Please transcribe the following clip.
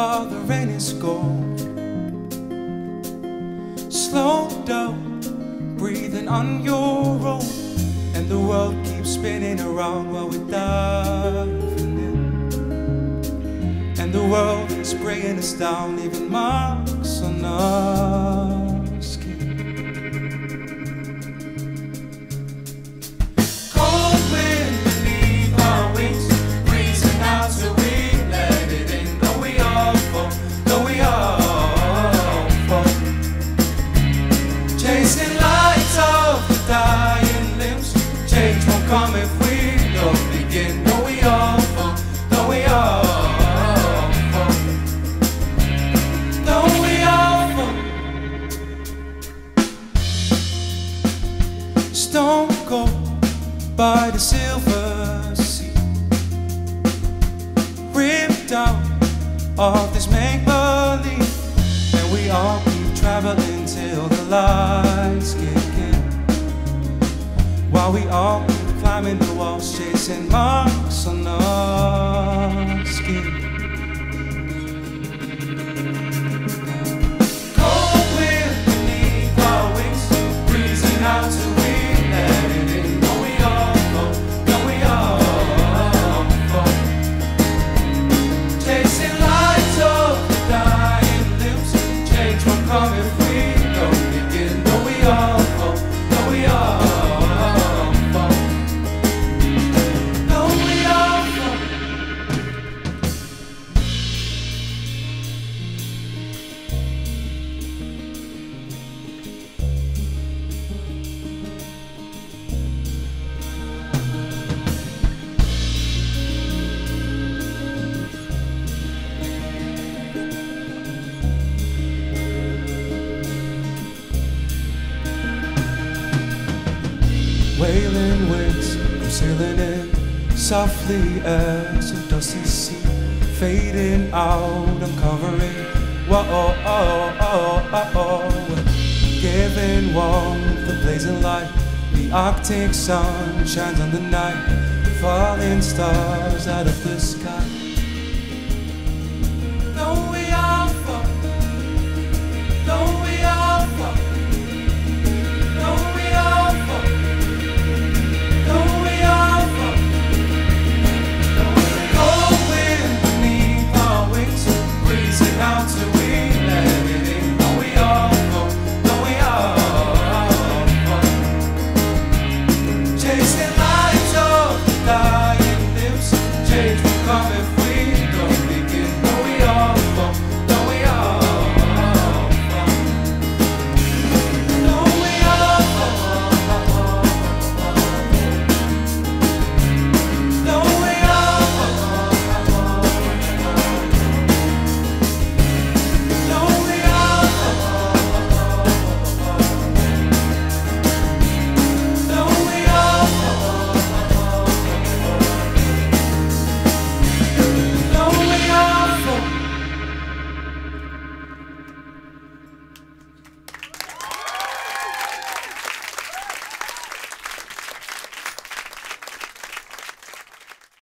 while the rain is gone. Slow down, breathing on your own, and the world keeps spinning around while we're diving in. And the world is bringing us down, leaving marks on our By the silver sea. Ripped out of this make believe. And we all keep traveling till the lights kick in. While we all keep climbing the walls, chasing marks on our skin. Wailing winds come sailing in softly as a dusty sea, fading out, uncovering. Whoa, oh, oh, oh, oh, oh. Giving warmth, the blazing light. The Arctic sun shines on the night, falling stars out of the sky.